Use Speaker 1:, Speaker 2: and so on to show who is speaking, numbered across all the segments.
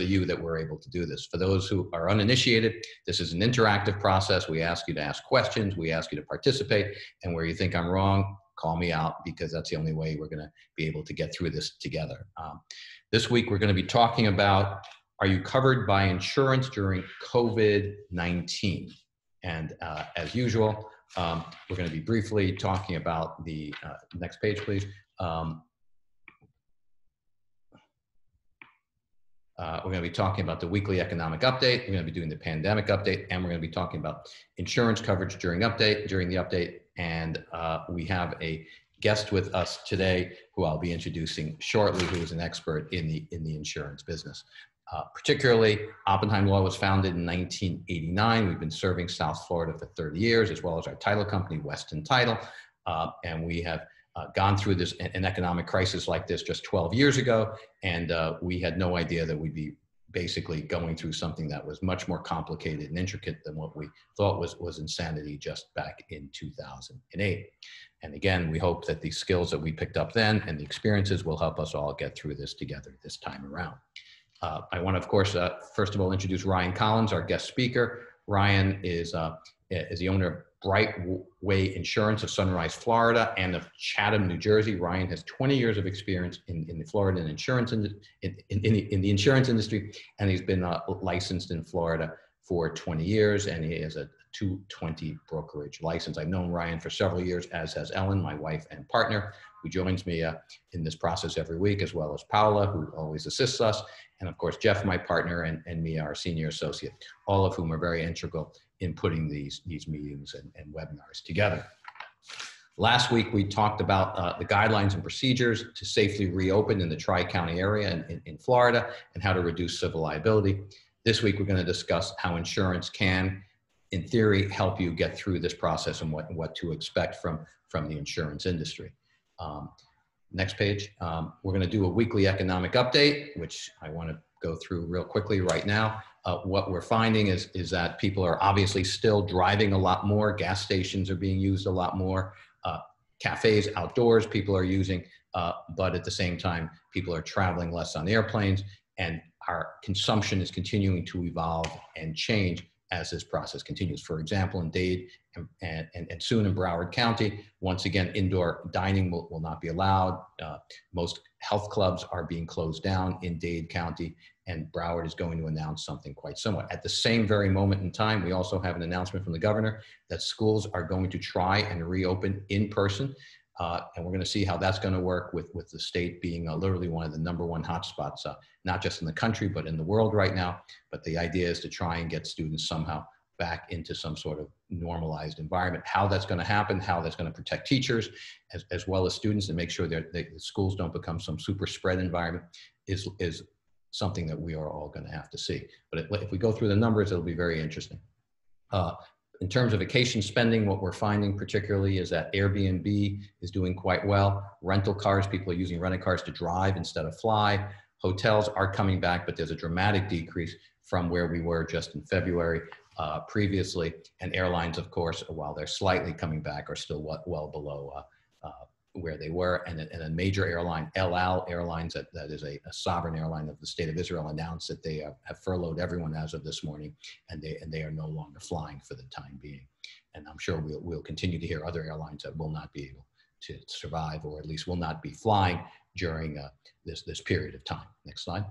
Speaker 1: of you that we're able to do this. For those who are uninitiated, this is an interactive process. We ask you to ask questions, we ask you to participate, and where you think I'm wrong, call me out because that's the only way we're going to be able to get through this together. Um, this week, we're going to be talking about are you covered by insurance during COVID 19? And uh, as usual, um, we're going to be briefly talking about the uh, next page, please. Um, Uh, we're going to be talking about the weekly economic update. We're going to be doing the pandemic update, and we're going to be talking about insurance coverage during update during the update. And uh, we have a guest with us today, who I'll be introducing shortly, who is an expert in the in the insurance business. Uh, particularly, Oppenheim Law was founded in 1989. We've been serving South Florida for 30 years, as well as our title company, Weston Title, uh, and we have uh, gone through this an economic crisis like this just 12 years ago, and uh, we had no idea that we'd be basically going through something that was much more complicated and intricate than what we thought was was insanity just back in 2008. And again, we hope that the skills that we picked up then and the experiences will help us all get through this together this time around. Uh, I want to, of course, uh, first of all, introduce Ryan Collins, our guest speaker. Ryan is, uh, is the owner of Brightway Insurance of Sunrise, Florida, and of Chatham, New Jersey. Ryan has 20 years of experience in, in the Florida insurance in, in, in, the, in the insurance industry, and he's been uh, licensed in Florida for 20 years, and he has a 220 brokerage license. I've known Ryan for several years, as has Ellen, my wife and partner, who joins me uh, in this process every week, as well as Paula, who always assists us, and of course, Jeff, my partner, and, and me, our senior associate, all of whom are very integral in putting these, these meetings and, and webinars together. Last week, we talked about uh, the guidelines and procedures to safely reopen in the Tri-County area in, in, in, Florida and how to reduce civil liability. This week, we're going to discuss how insurance can, in theory, help you get through this process and what, what to expect from, from the insurance industry. Um, next page. Um, we're going to do a weekly economic update, which I want to go through real quickly right now. Uh, what we're finding is, is that people are obviously still driving a lot more. Gas stations are being used a lot more. Uh, cafes outdoors, people are using, uh, but at the same time, people are traveling less on airplanes and our consumption is continuing to evolve and change as this process continues. For example, in Dade and, and, and soon in Broward County, once again, indoor dining will, will not be allowed. Uh, most health clubs are being closed down in Dade County, and Broward is going to announce something quite similar. At the same very moment in time, we also have an announcement from the governor that schools are going to try and reopen in person. Uh, and we're going to see how that's going to work with, with the state being uh, literally one of the number one hotspots, uh, not just in the country, but in the world right now. But the idea is to try and get students somehow back into some sort of normalized environment. How that's going to happen, how that's going to protect teachers as, as well as students and make sure that the schools don't become some super spread environment is, is something that we are all going to have to see. But if, we go through the numbers, it'll be very interesting. Uh, in terms of vacation spending, what we're finding particularly is that Airbnb is doing quite well. Rental cars, people are using rental cars to drive instead of fly. Hotels are coming back, but there's a dramatic decrease from where we were just in February uh, previously. And airlines, of course, while they're slightly coming back, are still well, below uh, where they were. And, and a major airline, El Al Airlines, that, that is a, a, sovereign airline of the state of Israel, announced that they have, have furloughed everyone as of this morning, and they, and they are no longer flying for the time being. And I'm sure we'll, we'll continue to hear other airlines that will not be able to survive, or at least will not be flying during uh, this, this period of time. Next slide.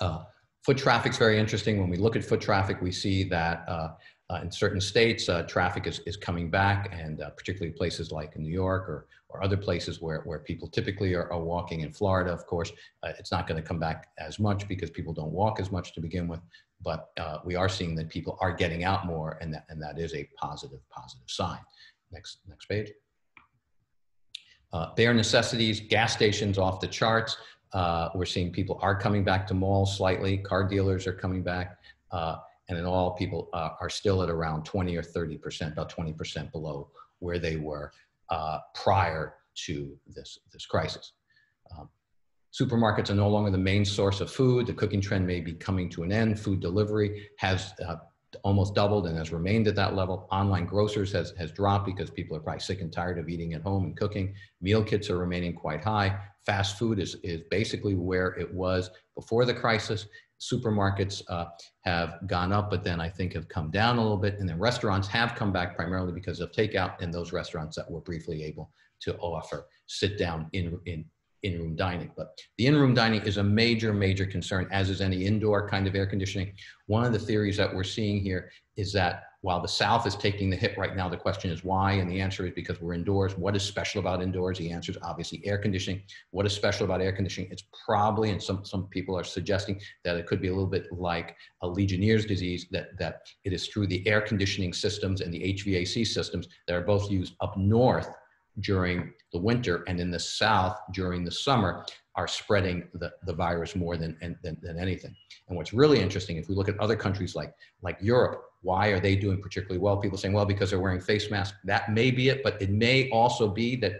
Speaker 1: Uh, foot traffic is very interesting. When we look at foot traffic, we see that uh, uh, in certain states, uh, traffic is, is coming back, and uh, particularly places like New York or, or other places where, where people typically are, are walking. In Florida, of course, uh, it's not going to come back as much because people don't walk as much to begin with. But uh, we are seeing that people are getting out more, and that, and that is a positive, positive sign. Next, next page. Uh, bare necessities, gas stations off the charts. we're seeing people are coming back to malls slightly. Car dealers are coming back and in all, people uh, are still at around 20 or 30 percent, about 20 percent below where they were uh, prior to this, this crisis. Um, supermarkets are no longer the main source of food. The cooking trend may be coming to an end. Food delivery has uh, almost doubled and has remained at that level. Online grocers has, has dropped because people are probably sick and tired of eating at home and cooking. Meal kits are remaining quite high. Fast food is, is basically where it was before the crisis supermarkets uh, have gone up, but then I think have come down a little bit. And then restaurants have come back primarily because of takeout and those restaurants that were briefly able to offer sit down in, in in-room dining. But the in-room dining is a major, major concern, as is any indoor kind of air conditioning. One of the theories that we're seeing here is that while the South is taking the hit right now, the question is why? And the answer is because we're indoors. What is special about indoors? The answer is obviously air conditioning. What is special about air conditioning? It's probably, and some, some people are suggesting that it could be a little bit like a Legionnaire's disease, that, that it is through the air conditioning systems and the HVAC systems that are both used up north during the winter and in the south during the summer are spreading the, the virus more than, than, than anything. And what's really interesting, if we look at other countries like, like Europe, why are they doing particularly well? People saying, well, because they're wearing face masks. That may be it, but it may also be that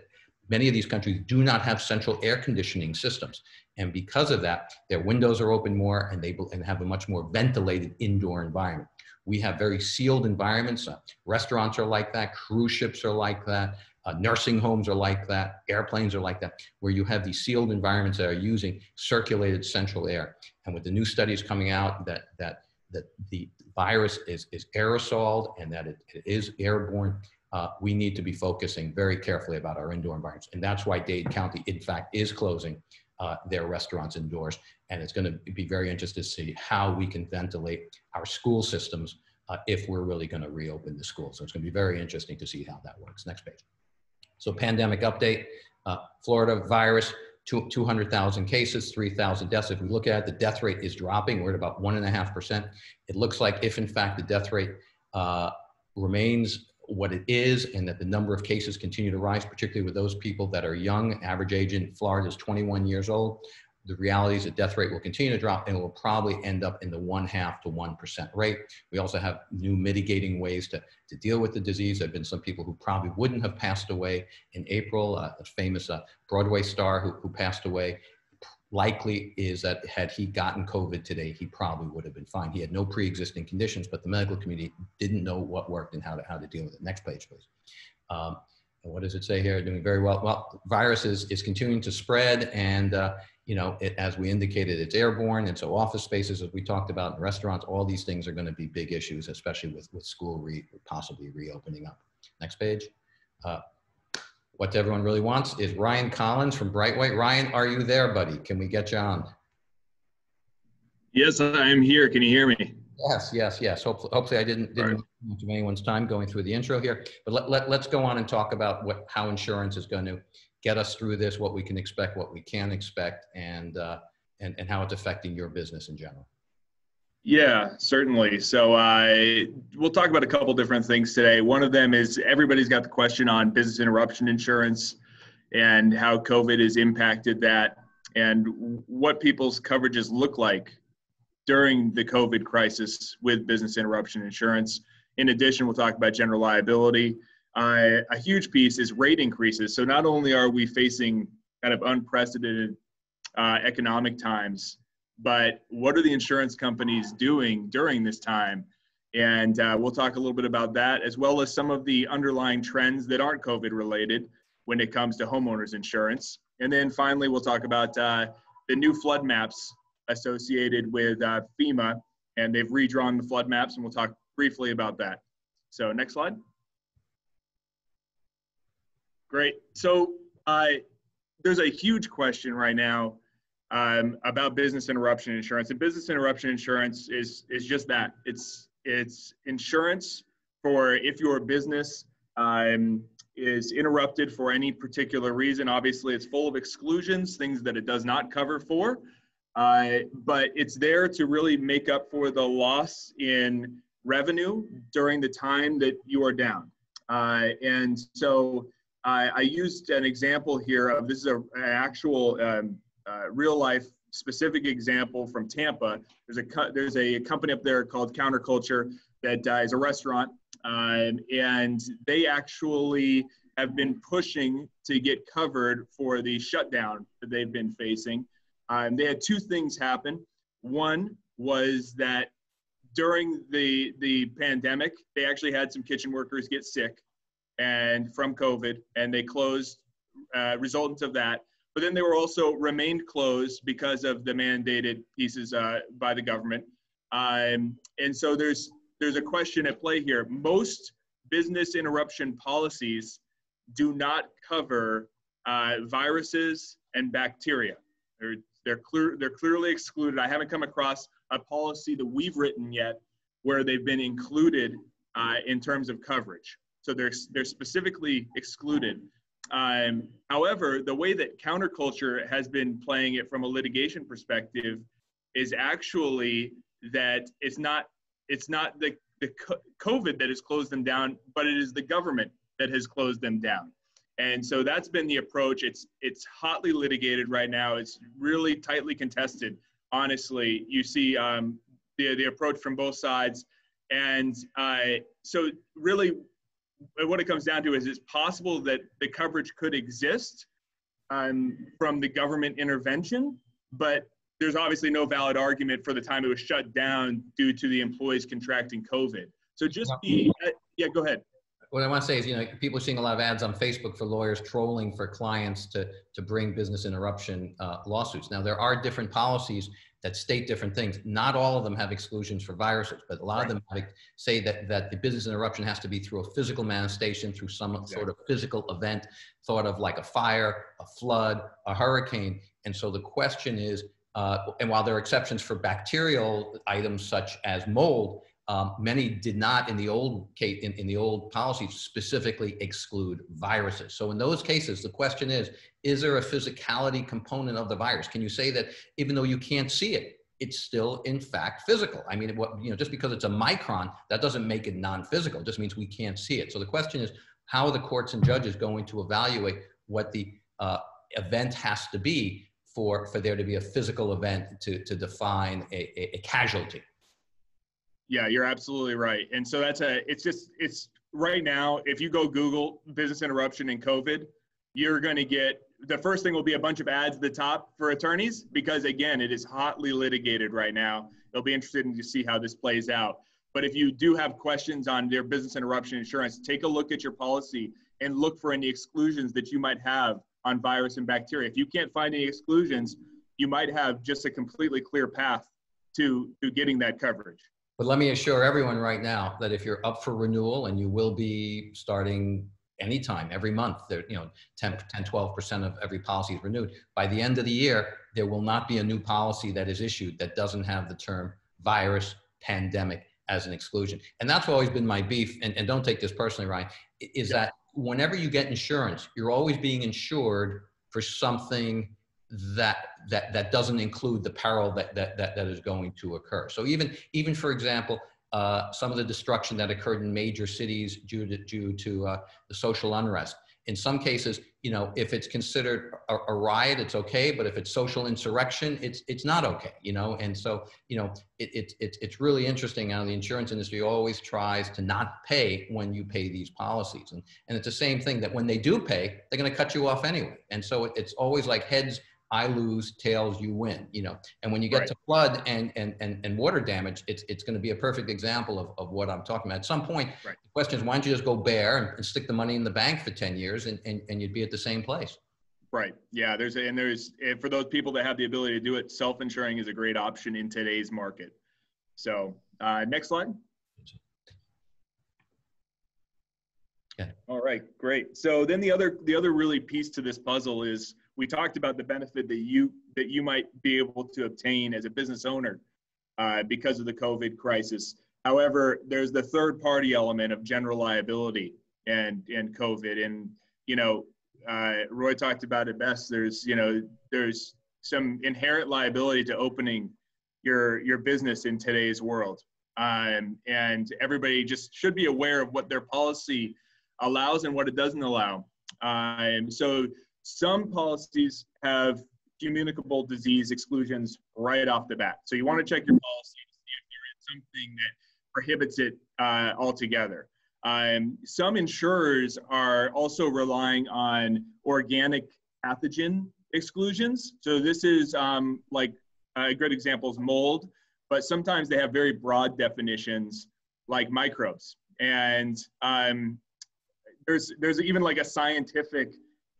Speaker 1: many of these countries do not have central air conditioning systems. And because of that, their windows are open more and they and have a much more ventilated indoor environment. We have very sealed environments. Uh, restaurants are like that. Cruise ships are like that. Uh, nursing homes are like that, airplanes are like that, where you have these sealed environments that are using circulated central air. And with the new studies coming out that, that, that the virus is, is aerosoled and that it, it is airborne, uh, we need to be focusing very carefully about our indoor environments. And that's why Dade County, in fact, is closing uh, their restaurants indoors. And it's going to be very interesting to see how we can ventilate our school systems uh, if we're really going to reopen the school. So it's going to be very interesting to see how that works. Next page. So pandemic update, uh, Florida virus, 200,000 cases, 3,000 deaths. If we look at it, the death rate is dropping. We're at about one and a half percent. It looks like if in fact the death rate uh, remains what it is and that the number of cases continue to rise, particularly with those people that are young, average age in Florida is 21 years old, the reality is the death rate will continue to drop and it will probably end up in the one half to 1% rate. We also have new mitigating ways to, to deal with the disease. There have been some people who probably wouldn't have passed away in April. Uh, a famous uh, Broadway star who, who passed away likely is that had he gotten COVID today, he probably would have been fine. He had no pre-existing conditions, but the medical community didn't know what worked and how to, how to deal with it. Next page, please. Um, what does it say here? Doing very well. Well, virus is, continuing to spread and uh, you know, it, as we indicated, it's airborne. And so office spaces, as we talked about, and restaurants, all these things are going to be big issues, especially with, with school re, possibly reopening up. Next page. Uh, what everyone really wants is Ryan Collins from Brightway. Ryan, are you there, buddy? Can we get you on?
Speaker 2: Yes, I am here. Can you hear me?
Speaker 1: Yes, yes, yes. Hopefully, hopefully I didn't, didn't right. much of anyone's time going through the intro here. But let, let, let's go on and talk about what how insurance is going to get us through this, what we can expect, what we can expect, and, uh, and, and how it's affecting your business in general.
Speaker 2: Yeah, certainly. So uh, we'll talk about a couple different things today. One of them is everybody's got the question on business interruption insurance and how COVID has impacted that and what people's coverages look like during the COVID crisis with business interruption insurance. In addition, we'll talk about general liability uh, a huge piece is rate increases. So not only are we facing kind of unprecedented uh, economic times, but what are the insurance companies doing during this time? And uh, we'll talk a little bit about that, as well as some of the underlying trends that aren't COVID related when it comes to homeowners insurance. And then finally, we'll talk about uh, the new flood maps associated with uh, FEMA, and they've redrawn the flood maps, and we'll talk briefly about that. So next slide. Great. So uh, there's a huge question right now um, about business interruption insurance, and business interruption insurance is is just that. It's it's insurance for if your business um, is interrupted for any particular reason. Obviously, it's full of exclusions, things that it does not cover for. Uh, but it's there to really make up for the loss in revenue during the time that you are down. Uh, and so I, I used an example here of this is a, an actual um, uh, real life specific example from Tampa. There's a there's a company up there called Counterculture that uh, is a restaurant, um, and they actually have been pushing to get covered for the shutdown that they've been facing. Um, they had two things happen. One was that during the the pandemic, they actually had some kitchen workers get sick, and from COVID, and they closed, uh, resultant of that. but then they were also remained closed because of the mandated pieces uh, by the government. Um, and so there's there's a question at play here. Most business interruption policies do not cover uh, viruses and bacteria. They're clear they're clearly excluded. I haven't come across a policy that we've written yet where they've been included uh, in terms of coverage. So they're they're specifically excluded. Um, however, the way that counterculture has been playing it from a litigation perspective is actually that it's not it's not the the COVID that has closed them down, but it is the government that has closed them down. And so that's been the approach. It's it's hotly litigated right now. It's really tightly contested. Honestly, you see um, the the approach from both sides, and uh, so really, what it comes down to is it's possible that the coverage could exist um, from the government intervention, but there's obviously no valid argument for the time it was shut down due to the employees contracting COVID. So just be, uh, yeah, go ahead.
Speaker 1: What I want to say is, you know, people are seeing a lot of ads on Facebook for lawyers trolling for clients to, to bring business interruption uh, lawsuits. Now, there are different policies that state different things. Not all of them have exclusions for viruses, but a lot right. of them say that, that the business interruption has to be through a physical manifestation, through some yeah. sort of physical event, thought of like a fire, a flood, a hurricane. And so the question is, uh, and while there are exceptions for bacterial items such as mold, um, many did not in the old case, in, in the old policies specifically exclude viruses. So in those cases, the question is, is there a physicality component of the virus? Can you say that even though you can't see it, it's still in fact physical? I mean, what, you know, just because it's a micron, that doesn't make it non-physical. It just means we can't see it. So the question is, how are the courts and judges going to evaluate what the uh, event has to be for, for there to be a physical event to, to define a, a, a casualty.
Speaker 2: Yeah, you're absolutely right. And so that's a, it's just, it's right now, if you go Google business interruption and COVID, you're going to get the first thing will be a bunch of ads at the top for attorneys because again, it is hotly litigated right now. They'll be interested in to see how this plays out. But if you do have questions on their business interruption insurance, take a look at your policy and look for any exclusions that you might have on virus and bacteria. If you can't find any exclusions, you might have just a completely clear path to, to getting that coverage.
Speaker 1: But let me assure everyone right now that if you're up for renewal and you will be starting anytime, every month, there, you know, 10, 10, 12% of every policy is renewed. By the end of the year, there will not be a new policy that is issued that doesn't have the term virus, pandemic as an exclusion. And that's always been my beef. And, and don't take this personally, Ryan, is yeah. that whenever you get insurance, you're always being insured for something that that that doesn't include the peril that that that, that is going to occur. So even even for example, uh, some of the destruction that occurred in major cities due to due to uh, the social unrest in some cases, you know, if it's considered a, a, riot, it's okay. But if it's social insurrection, it's it's not okay. You know, and so you know, it, it, it it's really interesting how the insurance industry always tries to not pay when you pay these policies, and and it's the same thing that when they do pay, they're going to cut you off anyway. And so it, it's always like heads I lose, tails, you win, you know. And when you get right. to flood and, and, and, and water damage, it's, it's going to be a perfect example of, of what I'm talking about. At some point, right. the question is, why don't you just go bare and, and, stick the money in the bank for 10 years and, and, and you'd be at the same place.
Speaker 2: Right. Yeah. There's, a, and there's, and for those people that have the ability to do it, self-insuring is a great option in today's market. So uh, next slide. Yeah. All right, great. So then the other the other really piece to this puzzle is we talked about the benefit that you that you might be able to obtain as a business owner uh, because of the COVID crisis. However, there's the third party element of general liability and and COVID, and you know, uh, Roy talked about it best. There's you know there's some inherent liability to opening your your business in today's world, um, and everybody just should be aware of what their policy allows and what it doesn't allow. Um, so some policies have communicable disease exclusions right off the bat. So you want to check your policy to see if there is something that prohibits it uh, altogether. Um, some insurers are also relying on organic pathogen exclusions. So this is um, like a good example is mold, but sometimes they have very broad definitions like microbes. And um, there's there's even like a scientific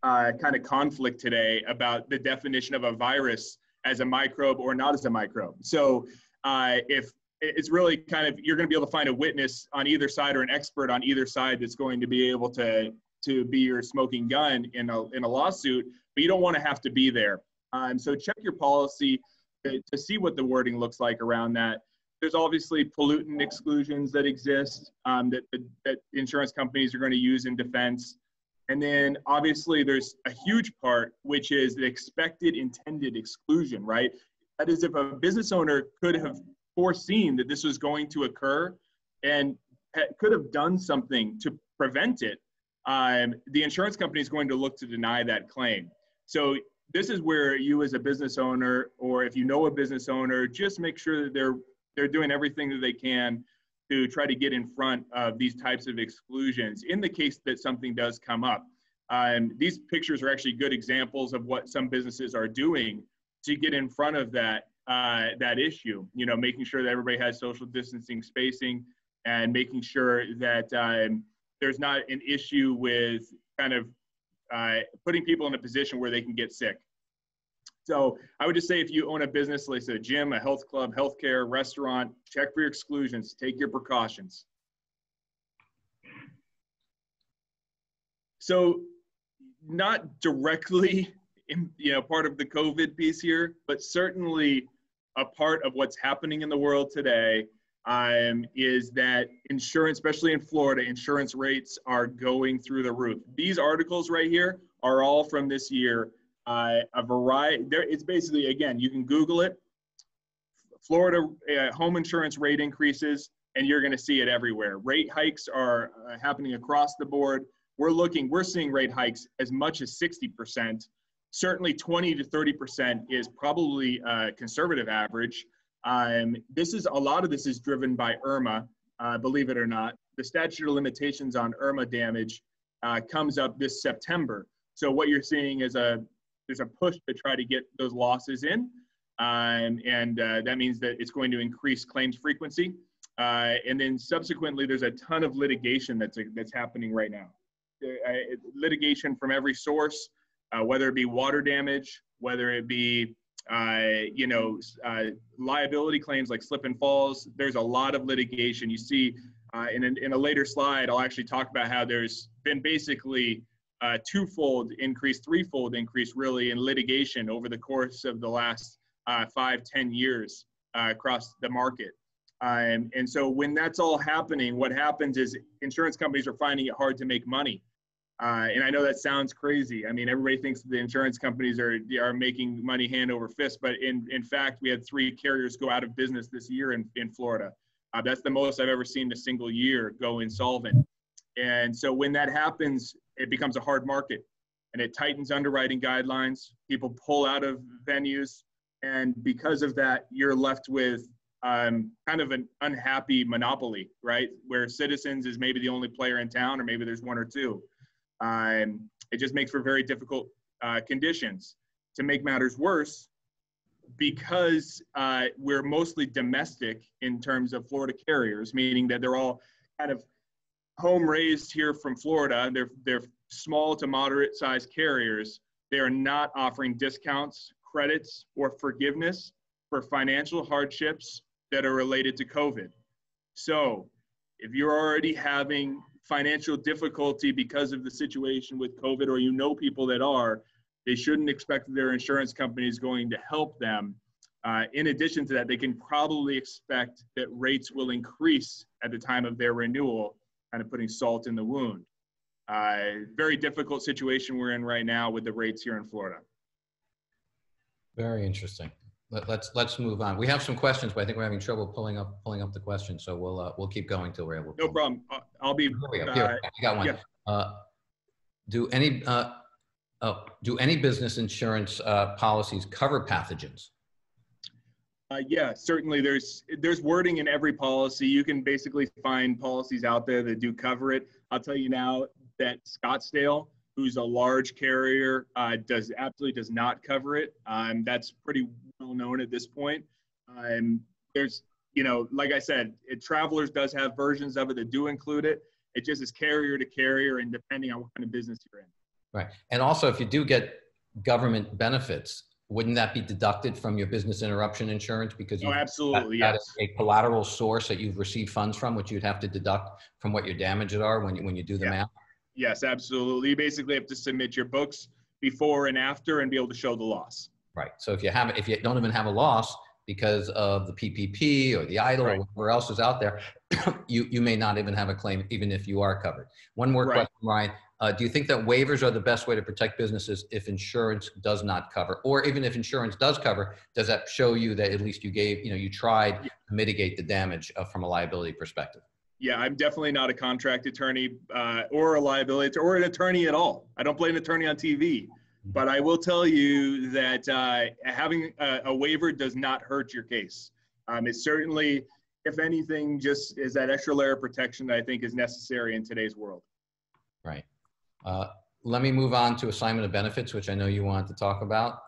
Speaker 2: uh, kind of conflict today about the definition of a virus as a microbe or not as a microbe. So uh, if it's really kind of you're going to be able to find a witness on either side or an expert on either side that's going to be able to to be your smoking gun in a in a lawsuit, but you don't want to have to be there. Um, so check your policy to, to see what the wording looks like around that. There's obviously pollutant exclusions that exist um, that, that, that insurance companies are going to use in defense. And then obviously there's a huge part, which is the expected intended exclusion, right? That is if a business owner could have foreseen that this was going to occur and could have done something to prevent it, um, the insurance company is going to look to deny that claim. So this is where you as a business owner, or if you know a business owner, just make sure that they're they're doing everything that they can to try to get in front of these types of exclusions in the case that something does come up. Um, these pictures are actually good examples of what some businesses are doing to get in front of that uh, that issue. You know, making sure that everybody has social distancing spacing and making sure that um, there's not an issue with kind of uh, putting people in a position where they can get sick. So I would just say if you own a business, like a gym, a health club, healthcare, restaurant, check for your exclusions, take your precautions. So not directly, you know, part of the COVID piece here, but certainly a part of what's happening in the world today um, is that insurance, especially in Florida, insurance rates are going through the roof. These articles right here are all from this year. Uh, a variety, there, it's basically, again, you can Google it. Florida uh, home insurance rate increases, and you're going to see it everywhere. Rate hikes are uh, happening across the board. We're looking, we're seeing rate hikes as much as 60%. Certainly 20 to 30% is probably a conservative average. Um, this is a lot of this is driven by Irma, uh, believe it or not. The statute of limitations on Irma damage uh, comes up this September. So what you're seeing is a there's a push to try to get those losses in, um, and uh, that means that it's going to increase claims frequency. Uh, and then subsequently, there's a ton of litigation that's that's happening right now. Uh, litigation from every source, uh, whether it be water damage, whether it be uh, you know, uh, liability claims like slip and falls. There's a lot of litigation. You see in, a, in a later slide, I'll actually talk about how there's been basically a twofold increase, threefold increase really in litigation over the course of the last uh, five, ten years uh, across the market. Um, and so when that's all happening, what happens is insurance companies are finding it hard to make money. Uh, and I know that sounds crazy. I mean, everybody thinks the insurance companies are are making money hand over fist, but in in fact, we had three carriers go out of business this year in in Florida. Uh, that's the most I've ever seen a single year go insolvent. And so when that happens, it becomes a hard market, and it tightens underwriting guidelines. People pull out of venues, and because of that, you're left with um, kind of an unhappy monopoly, right? Where Citizens is maybe the only player in town, or maybe there's one or two. Um, it just makes for very difficult uh, conditions. To make matters worse, because uh, we're mostly domestic in terms of Florida carriers, meaning that they're all kind of home raised here from Florida. They're they're small to moderate sized carriers. They are not offering discounts, credits, or forgiveness for financial hardships that are related to COVID. So, if you're already having financial difficulty because of the situation with COVID, or you know people that are, they shouldn't expect their insurance company is going to help them. Uh, in addition to that, they can probably expect that rates will increase at the time of their renewal, kind of putting salt in the wound. Uh, very difficult situation we're in right now with the rates here in Florida.
Speaker 1: Very interesting. Let, us let's, let's move on. We have some questions, but I think we're having trouble pulling up pulling up the questions. So we'll uh, we'll keep going till we're able.
Speaker 2: No problem. I'll be.
Speaker 1: Here we go. Here, uh, I got one. Yeah. Uh, do any uh, oh, do any business insurance uh, policies cover pathogens?
Speaker 2: Uh, yeah, certainly. There's there's wording in every policy. You can basically find policies out there that do cover it. I'll tell you now that Scottsdale who's a large carrier, uh, does absolutely does not cover it. Um, that's pretty well known at this point. Um, there's, you know, like I said, it, Travelers does have versions of it that do include it. It just is carrier to carrier and depending on what kind of business you're in.
Speaker 1: Right. And also, if you do get government benefits, wouldn't that be deducted from your business interruption insurance because oh, you
Speaker 2: Oh, absolutely,
Speaker 1: that-
Speaker 2: yes.
Speaker 1: a collateral source that you've received funds from, which you'd have to deduct from what your damages are when you when you do the
Speaker 2: Yeah.
Speaker 1: math?
Speaker 2: Yes, absolutely. You basically have to submit your books before and after and be able to show the loss.
Speaker 1: Right. So if you have if you don't even have a loss because of the PPP or the EIDL
Speaker 2: Right.
Speaker 1: or whatever else is out there, you you may not even have a claim even if you are covered. One more
Speaker 2: Right.
Speaker 1: question, Ryan. Uh, do you think that waivers are the best way to protect businesses if insurance does not cover, or even if insurance does cover, does that show you that at least you gave you know you tried to mitigate the damage uh, from a liability perspective?
Speaker 2: Yeah, I'm definitely not a contract attorney uh, or a liability or an attorney at all. I don't play an attorney on TV, but I will tell you that uh, having a, a waiver does not hurt your case. Um, it certainly, if anything, just is that extra layer of protection that I think is necessary in today's world.
Speaker 1: Right. Uh, let me move on to assignment of benefits, which I know you wanted to talk about.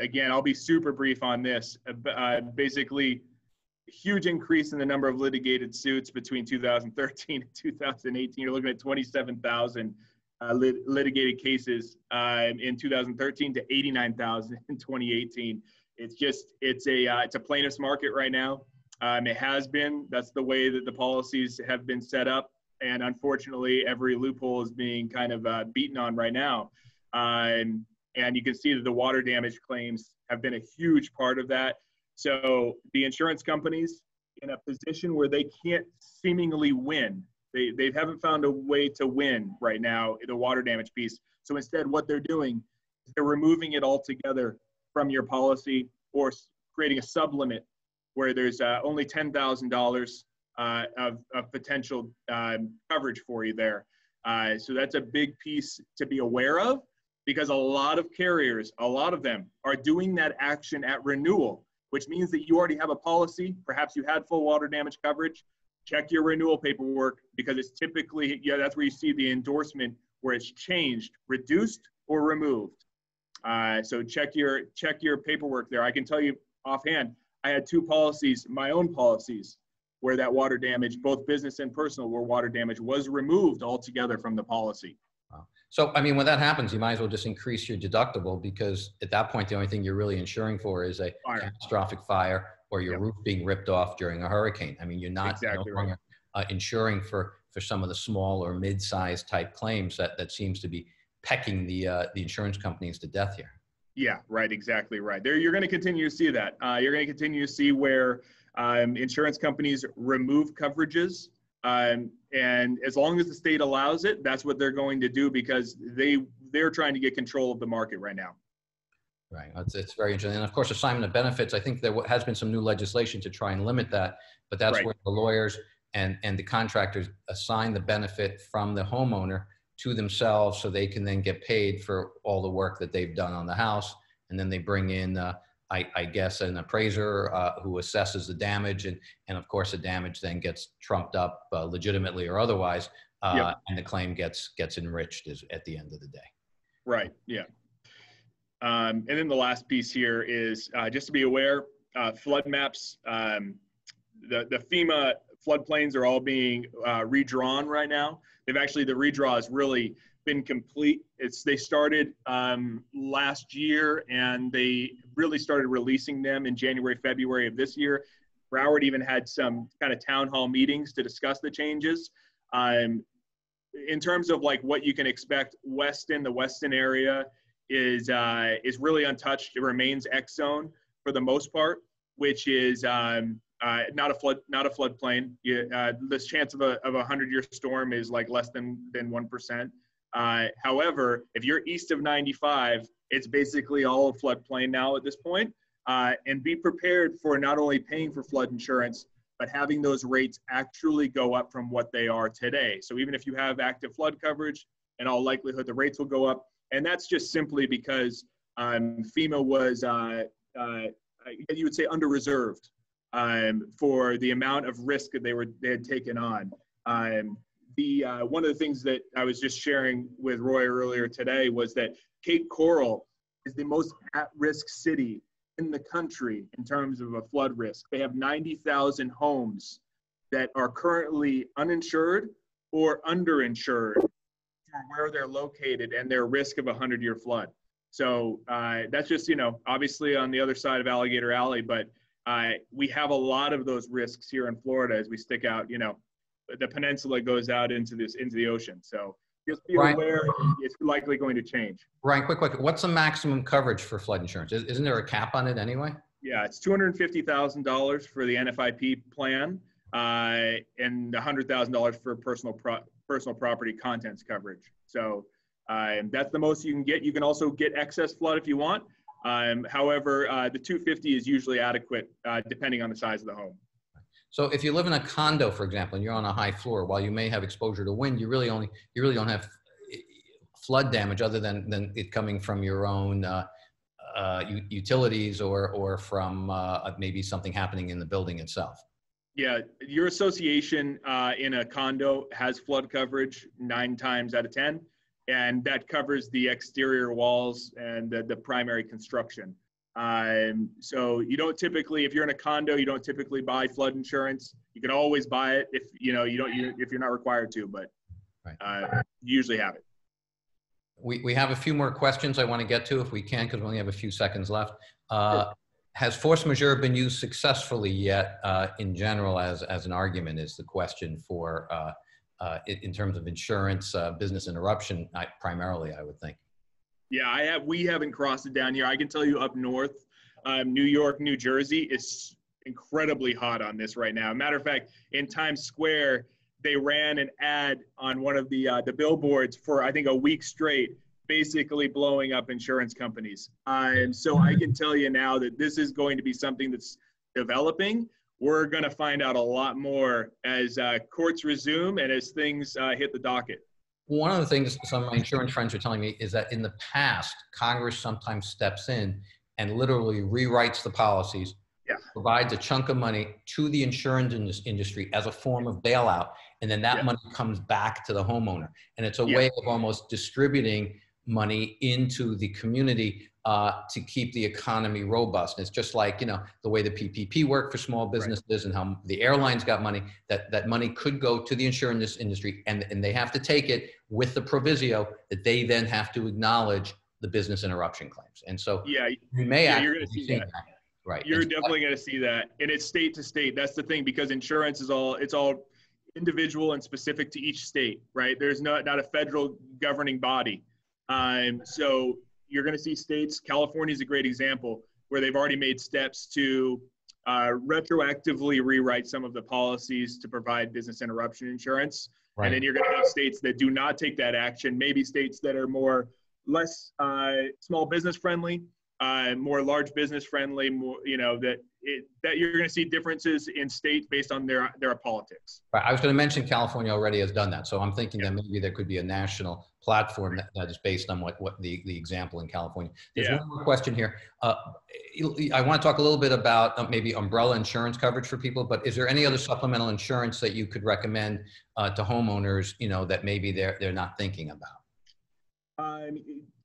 Speaker 2: again, I'll be super brief on this. Uh, Uh, basically, huge increase in the number of litigated suits between 2013 and 2018. You're looking at 27,000 uh, lit- litigated cases uh, in 2013 to 89,000 in 2018. It's just it's a uh, it's a plaintiff's market right now. Um, it has been. That's the way that the policies have been set up, and unfortunately, every loophole is being kind of uh, beaten on right now. Um, and you can see that the water damage claims have been a huge part of that. So the insurance companies in a position where they can't seemingly win. They, they haven't found a way to win right now, the water damage piece. So instead, what they're doing is they're removing it altogether from your policy or creating a sublimit where there's uh, only $10,000 uh, of, of potential um, coverage for you there. Uh, so that's a big piece to be aware of because a lot of carriers, a lot of them are doing that action at renewal, which means that you already have a policy. Perhaps you had full water damage coverage. Check your renewal paperwork because it's typically, yeah, that's where you see the endorsement where it's changed, reduced, or removed. Uh, so check your check your paperwork there. I can tell you offhand, I had two policies, my own policies, where that water damage, both business and personal, where water damage was removed altogether from the policy. Wow.
Speaker 1: So, I mean, when that happens, you might as well just increase your deductible because at that point, the only thing you're really insuring for is a
Speaker 2: Fire.
Speaker 1: catastrophic fire or your
Speaker 2: Yep.
Speaker 1: roof being ripped off during a hurricane. I mean, you're not no
Speaker 2: Exactly right.
Speaker 1: uh, insuring for for some of the small or mid-sized type claims that that seems to be pecking the uh, the insurance companies to death here.
Speaker 2: Yeah, right, exactly right. There, you're going to continue to see that. Uh, you're going to continue to see where um, insurance companies remove coverages, um, and as long as the state allows it, that's what they're going to do because they they're trying to get control of the market right now.
Speaker 1: Right. It's, it's very interesting. And of course, assignment of benefits, I think there has been some new legislation to try and limit that, but that's
Speaker 2: Right.
Speaker 1: where the lawyers and, and the contractors assign the benefit from the homeowner to themselves so they can then get paid for all the work that they've done on the house. And then they bring in, uh, I, I guess, an appraiser uh, who assesses the damage. And, and of course, the damage then gets trumped up uh, legitimately or otherwise. Uh,
Speaker 2: Yep.
Speaker 1: And the claim gets, gets enriched is, at the end of the day.
Speaker 2: Right. Yeah. Um, and then the last piece here is uh, just to be aware, uh, flood maps. Um, the the FEMA floodplains are all being uh, redrawn right now. They've actually the redraw is really been complete. It's they started um, last year and they really started releasing them in January, February of this year. Broward even had some kind of town hall meetings to discuss the changes. Um, in terms of like what you can expect, Weston, the Weston area is uh, is really untouched. It remains X zone for the most part, which is um, uh, not a flood not a floodplain. Uh, this chance of a of a hundred year storm is like less than than one percent. Uh, however, if you're east of 95, it's basically all a floodplain now at this point. Uh, and be prepared for not only paying for flood insurance, but having those rates actually go up from what they are today. So even if you have active flood coverage, in all likelihood, the rates will go up. And that's just simply because um, FEMA was, uh, uh, you would say, under reserved um, for the amount of risk that they were they had taken on. Um, the uh, one of the things that I was just sharing with Roy earlier today was that Cape Coral is the most at-risk city in the country in terms of a flood risk. They have 90,000 homes that are currently uninsured or underinsured for where they're located and their risk of a 100 year flood. So uh, that's just, you know, obviously on the other side of Alligator Alley, but uh, we have a lot of those risks here in Florida as we stick out, you know, the peninsula goes out into this, into the ocean. So just be
Speaker 1: Brian-
Speaker 2: aware it's likely going to change.
Speaker 1: Brian, quick, quick. What's the maximum coverage for flood insurance? Is- Isn't there a cap on it anyway?
Speaker 2: Yeah, it's two hundred and fifty thousand dollars for the NFIP plan, uh, and hundred thousand dollars for personal pro- personal property contents coverage. So um, that's the most you can get. You can also get excess flood if you want. Um, however, uh, the two fifty is usually adequate, uh, depending on the size of the home.
Speaker 1: So if you live in a condo, for example, and you're on a high floor, while you may have exposure to wind, you really only you really don't have eh, flood damage other than than it coming from your own uh, uh, utilities or or from uh, maybe something happening in the building itself.
Speaker 2: Yeah, your association uh, in a condo has flood coverage nine times out of 10, and that covers the exterior walls and the, the primary construction. Um, so you don't typically, if you're in a condo, you don't typically buy flood insurance. You can always buy it if you know you don't you, if you're not required to, but uh, you usually have it.
Speaker 1: We, we have a few more questions I want to get to if we can, because we only have a few seconds left. Uh, Has force majeure been used successfully yet uh, in general as, as an argument is the question for, uh, uh, in, in terms of insurance, uh, business interruption, I, primarily, I would think.
Speaker 2: Yeah, I have. We haven't crossed it down here. I can tell you up north, um, New York, New Jersey is incredibly hot on this right now. Matter of fact, in Times Square, they ran an ad on one of the uh, the billboards for I think a week straight, basically blowing up insurance companies. And so I can tell you now that this is going to be something that's developing. We're going to find out a lot more as uh, courts resume and as things uh, hit the docket.
Speaker 1: One of the things some of my insurance friends are telling me is that in the past, Congress sometimes steps in and literally rewrites the policies,
Speaker 2: Yeah.
Speaker 1: provides a chunk of money to the insurance indus- industry as a form of bailout, and then that
Speaker 2: Yeah.
Speaker 1: money comes back to the homeowner. And it's a
Speaker 2: Yeah.
Speaker 1: way of almost distributing money into the community uh, to keep the economy robust. And it's just like you know the way the PPP worked for small businesses and how the airlines got money. That that money could go to the insurance industry, and and they have to take it with the proviso that they then have to acknowledge the business interruption claims. And so
Speaker 2: Yeah,
Speaker 1: we may
Speaker 2: Yeah,
Speaker 1: actually
Speaker 2: you're gonna
Speaker 1: see
Speaker 2: see
Speaker 1: that.
Speaker 2: that.
Speaker 1: Right.
Speaker 2: You're
Speaker 1: And so
Speaker 2: definitely going to see that, and it's state to state. That's the thing because insurance is all it's all individual and specific to each state, right? There's not not a federal governing body, um, so you're going to see states. California is a great example where they've already made steps to uh, retroactively rewrite some of the policies to provide business interruption insurance.
Speaker 1: right.
Speaker 2: And then you're going to have states that do not take that action. Maybe states that are more less uh, small business friendly, uh, more large business friendly. More, you know, that it, that you're going to see differences in states based on their their politics.
Speaker 1: Right. I was going to mention California already has done that. So I'm thinking that maybe there could be a national platform that, that is based on what, what the, the example in California. There's
Speaker 2: Yeah.
Speaker 1: one more question here. Uh, I want to talk a little bit about uh, maybe umbrella insurance coverage for people, but is there any other supplemental insurance that you could recommend uh, to homeowners, you know, that maybe they're, they're not thinking about?
Speaker 2: Um,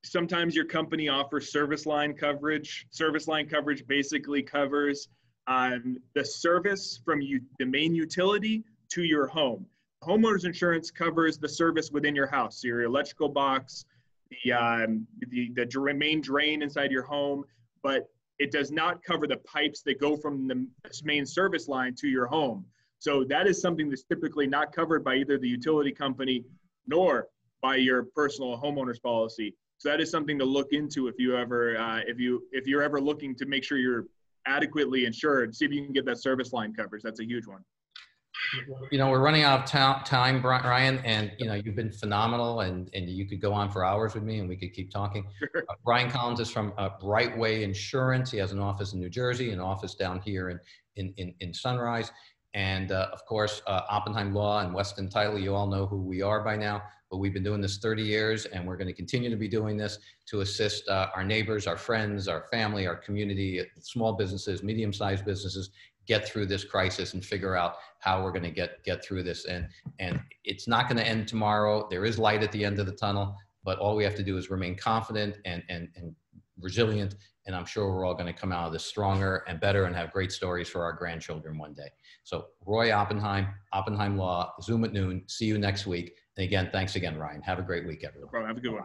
Speaker 2: sometimes your company offers service line coverage. Service line coverage basically covers um, the service from you, the main utility to your home. Homeowners insurance covers the service within your house, so your electrical box, the, um, the, the main drain inside your home, but it does not cover the pipes that go from the main service line to your home. So that is something that's typically not covered by either the utility company nor by your personal homeowner's policy. So that is something to look into if you ever, uh, if you if you're ever looking to make sure you're adequately insured. See if you can get that service line coverage. That's a huge one.
Speaker 1: You know, we're running out of ta- time, Bri- Ryan, and you know, you've been phenomenal, and and you could go on for hours with me, and we could keep talking.
Speaker 2: Sure.
Speaker 1: Uh, Brian Collins is from uh, Brightway Insurance. He has an office in New Jersey, an office down here in in in, in Sunrise, and uh, of course, uh, Oppenheim Law and Weston Title. You all know who we are by now, but we've been doing this 30 years, and we're going to continue to be doing this to assist uh, our neighbors, our friends, our family, our community, uh, small businesses, medium-sized businesses get through this crisis and figure out how we're going to get get through this and and it's not going to end tomorrow there is light at the end of the tunnel but all we have to do is remain confident and and and resilient, and I'm sure we're all going to come out of this stronger and better and have great stories for our grandchildren one day. So, Roy Oppenheim, Oppenheim Law, Zoom at noon. See you next week. And again, thanks again, Ryan. Have a great week, everyone.
Speaker 2: Problem. Have a good one.